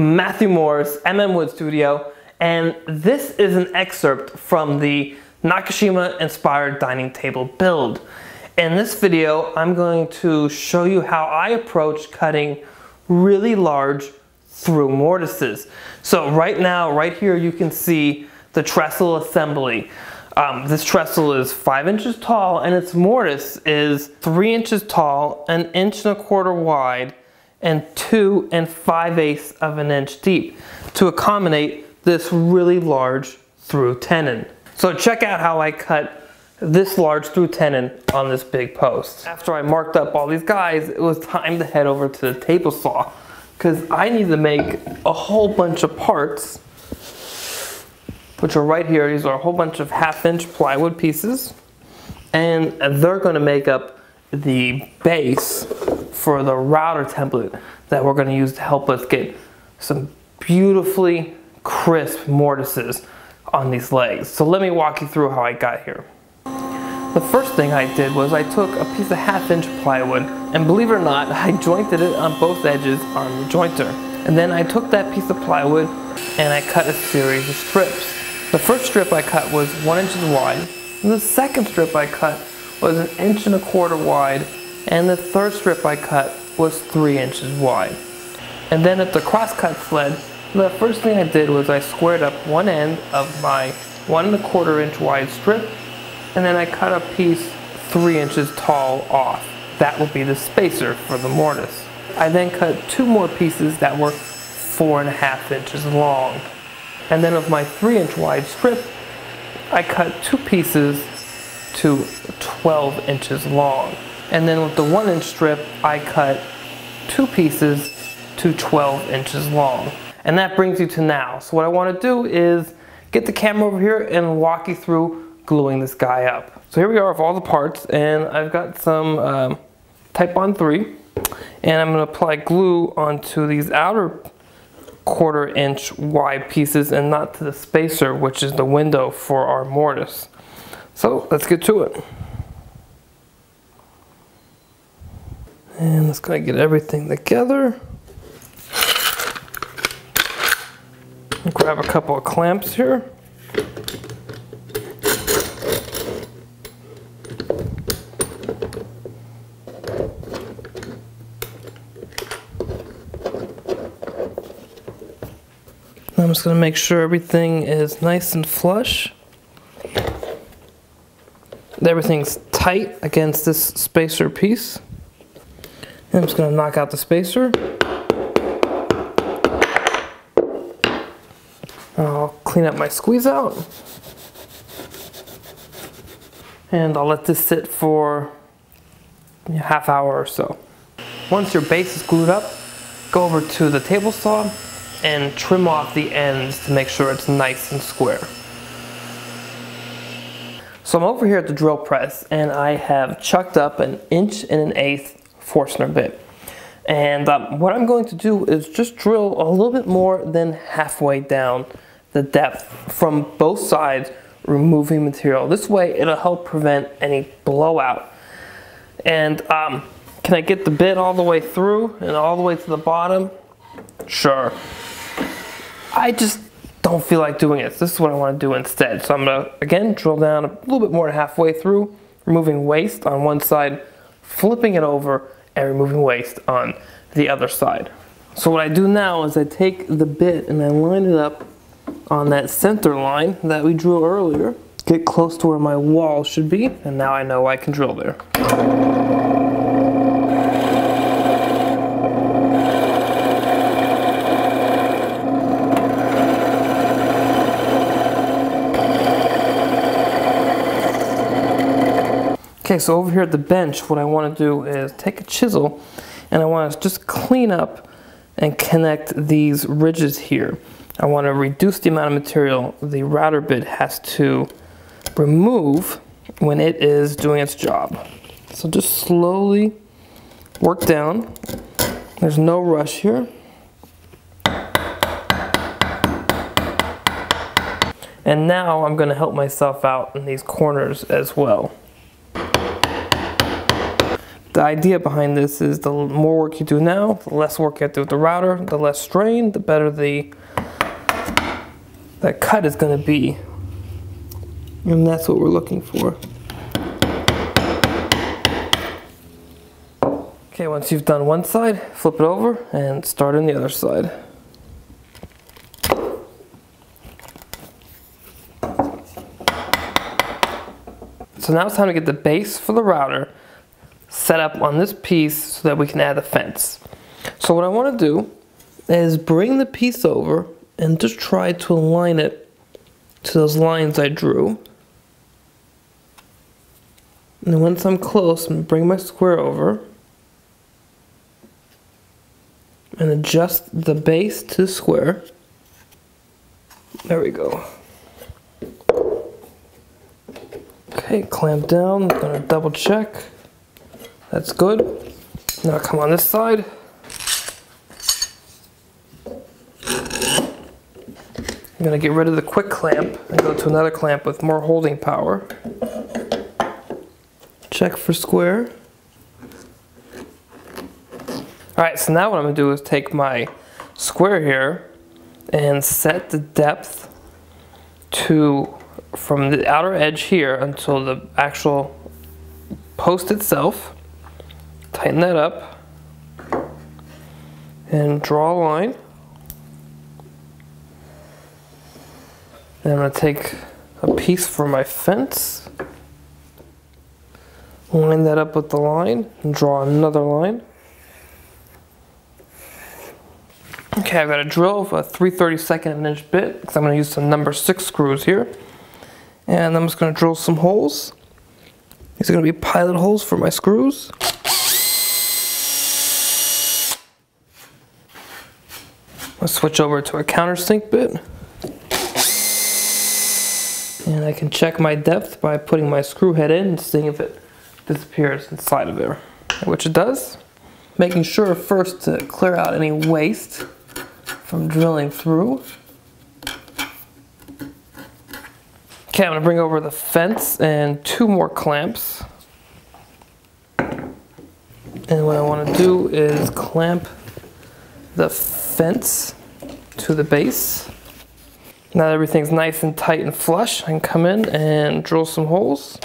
Matthew Morris, MM Wood Studio, and this is an excerpt from the Nakashima inspired dining table build. In this video, I'm going to show you how I approach cutting really large through mortises. So right now, right here, you can see the trestle assembly. Um, this trestle is five inches tall and its mortise is three inches tall, an inch and a quarter wide, and two and five eighths of an inch deep to accommodate this really large through tenon. So check out how I cut this large through tenon on this big post. After I marked up all these guys, it was time to head over to the table saw because I need to make a whole bunch of parts which are right here. These are a whole bunch of half inch plywood pieces and they're going to make up the base for the router template that we're going to use to help us get some beautifully crisp mortises on these legs. So let me walk you through how I got here. The first thing I did was I took a piece of half inch plywood and believe it or not, I jointed it on both edges on the jointer. And then I took that piece of plywood and I cut a series of strips. The first strip I cut was one inch wide, and the second strip I cut was an inch and a quarter wide, and the third strip I cut was three inches wide. And then at the crosscut sled, the first thing I did was I squared up one end of my one and a quarter inch wide strip, and then I cut a piece three inches tall off. That will be the spacer for the mortise. I then cut two more pieces that were four and a half inches long. And then of my three inch wide strip, I cut two pieces to 12 inches long. And then with the one inch strip, I cut two pieces to 12 inches long. And that brings you to now. So what I wanna do is get the camera over here and walk you through gluing this guy up. So here we are with all the parts and I've got some um, on 3 and I'm gonna apply glue onto these outer quarter inch wide pieces and not to the spacer which is the window for our mortise. So let's get to it. And let's go get everything together. Grab a couple of clamps here. I'm just going to make sure everything is nice and flush. Everything's tight against this spacer piece. I'm just going to knock out the spacer. I'll clean up my squeeze out. And I'll let this sit for a half hour or so. Once your base is glued up, go over to the table saw and trim off the ends to make sure it's nice and square. So I'm over here at the drill press and I have chucked up an inch and an eighth Forstner bit. And um, what I'm going to do is just drill a little bit more than halfway down the depth from both sides, removing material. This way it'll help prevent any blowout. And um, can I get the bit all the way through and all the way to the bottom? Sure. I just don't feel like doing it. This is what I want to do instead. So I'm going to, again, drill down a little bit more halfway through, removing waste on one side, flipping it over, and removing waste on the other side. So what I do now is I take the bit and I line it up on that center line that we drew earlier, get close to where my wall should be, and now I know I can drill there. Okay, so over here at the bench, what I want to do is take a chisel and I want to just clean up and connect these ridges here. I want to reduce the amount of material the router bit has to remove when it is doing its job. So just slowly work down. There's no rush here. And now I'm going to help myself out in these corners as well. The idea behind this is the more work you do now, the less work you have to do with the router, the less strain, the better the that cut is going to be. And that's what we're looking for. Okay, once you've done one side, flip it over and start on the other side. So now it's time to get the base for the router set up on this piece so that we can add the fence. So what I want to do is bring the piece over and just try to align it to those lines I drew. And once I'm close, I'm bring my square over and adjust the base to the square. There we go. Okay, clamp down, I'm gonna double check. That's good. Now come on this side. I'm gonna get rid of the quick clamp and go to another clamp with more holding power. Check for square. All right, so now what I'm gonna do is take my square here and set the depth to from the outer edge here until the actual post itself. Tighten that up and draw a line. And I'm going to take a piece for my fence, line that up with the line, and draw another line. Okay, I've got a drill of a 3 32nd of an inch bit because I'm going to use some number 6 screws here. And I'm just going to drill some holes. These are going to be pilot holes for my screws. Let's switch over to a countersink bit. And I can check my depth by putting my screw head in and seeing if it disappears inside of there, which it does. Making sure first to clear out any waste from drilling through. Okay, I'm gonna bring over the fence and two more clamps. And what I wanna do is clamp the fence to the base. Now that everything's nice and tight and flush, I can come in and drill some holes.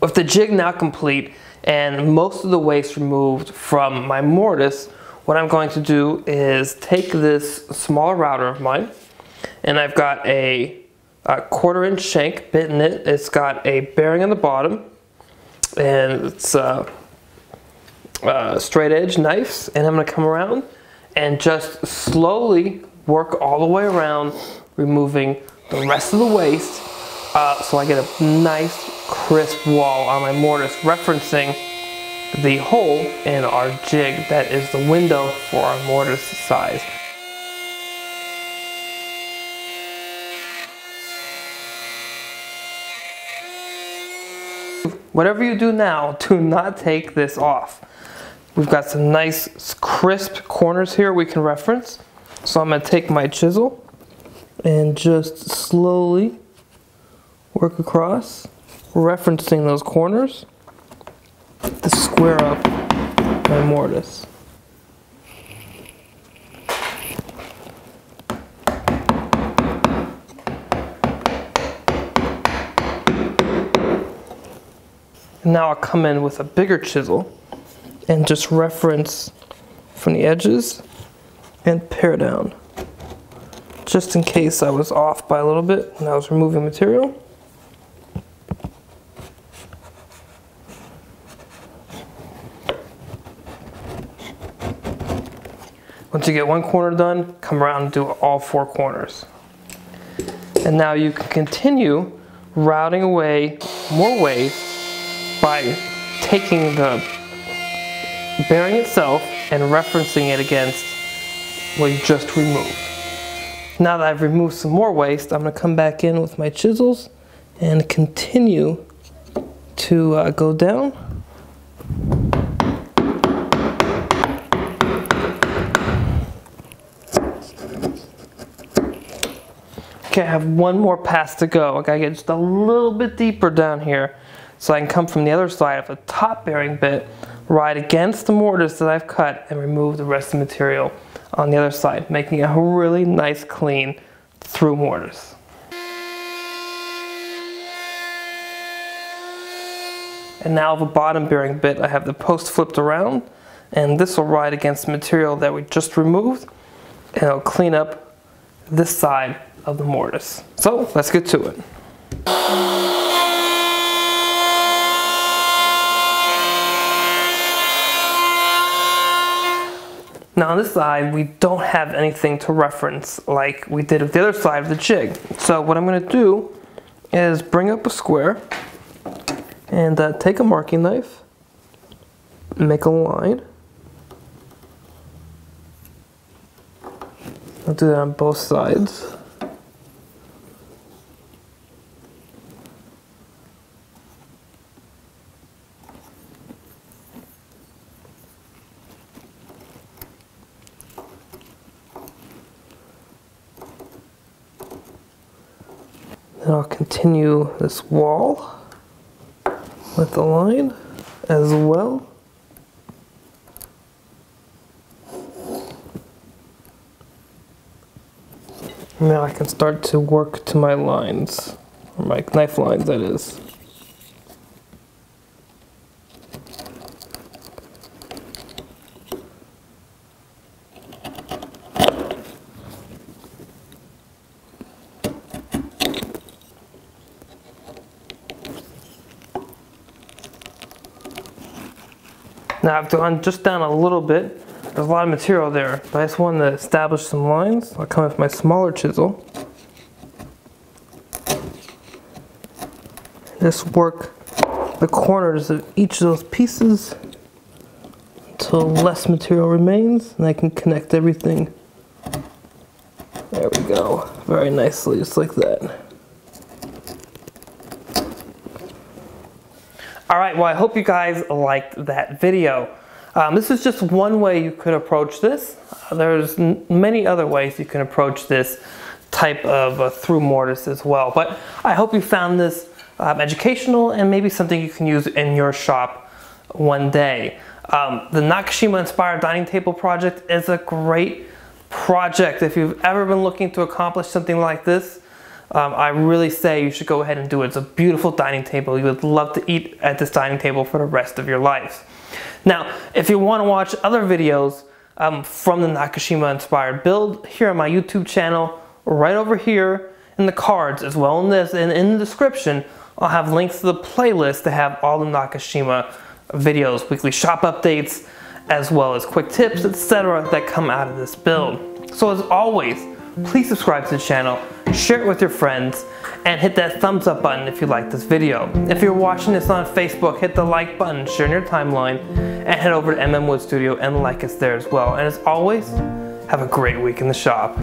With the jig now complete and most of the waste removed from my mortise, what I'm going to do is take this smaller router of mine and I've got a, a quarter inch shank bit in it. It's got a bearing on the bottom and it's a, a straight edge knife and I'm going to come around and just slowly work all the way around removing the rest of the waste uh, so I get a nice crisp wall on my mortise referencing the hole in our jig that is the window for our mortise size. Whatever you do now, do not take this off. We've got some nice crisp corners here we can reference. So I'm going to take my chisel and just slowly work across, referencing those corners to square up my mortise. Now I'll come in with a bigger chisel and just reference from the edges and pare down. Just in case I was off by a little bit when I was removing material. Once you get one corner done, come around and do all four corners. And now you can continue routing away more waste by taking the bearing itself and referencing it against what you just removed. Now that I've removed some more waste, I'm going to come back in with my chisels and continue to uh, go down Okay, I have one more pass to go. I gotta get just a little bit deeper down here so I can come from the other side of the top bearing bit, ride against the mortise that I've cut and remove the rest of the material on the other side, making a really nice clean through mortise. And now the bottom bearing bit, I have the post flipped around and this will ride against the material that we just removed and it'll clean up this side of the mortise. So let's get to it. Now on this side, we don't have anything to reference like we did with the other side of the jig. So what I'm gonna do is bring up a square and uh, take a marking knife, make a line. I'll do that on both sides. Then I'll continue this wall with the line as well. Now I can start to work to my lines, or my knife lines that is. Now I've gone just down a little bit. There's a lot of material there, but I just wanted to establish some lines. I'll come with my smaller chisel. Just work the corners of each of those pieces until less material remains and I can connect everything. There we go, very nicely, just like that. All right, well, I hope you guys liked that video. Um, this is just one way you could approach this. Uh, there's many other ways you can approach this type of uh, through mortise as well. But I hope you found this um, educational and maybe something you can use in your shop one day. Um, the Nakashima Inspired Dining Table Project is a great project. If you've ever been looking to accomplish something like this, um, I really say you should go ahead and do it. It's a beautiful dining table. You would love to eat at this dining table for the rest of your life. Now, if you want to watch other videos um, from the Nakashima inspired build, here on my YouTube channel, right over here in the cards, as well in this, and in the description, I'll have links to the playlist to have all the Nakashima videos, weekly shop updates, as well as quick tips, etc. that come out of this build. So as always, please subscribe to the channel, share it with your friends, and hit that thumbs up button if you like this video. If you're watching this on Facebook, hit the like button, share in your timeline, and head over to MM Wood Studio and like us there as well. And as always, have a great week in the shop.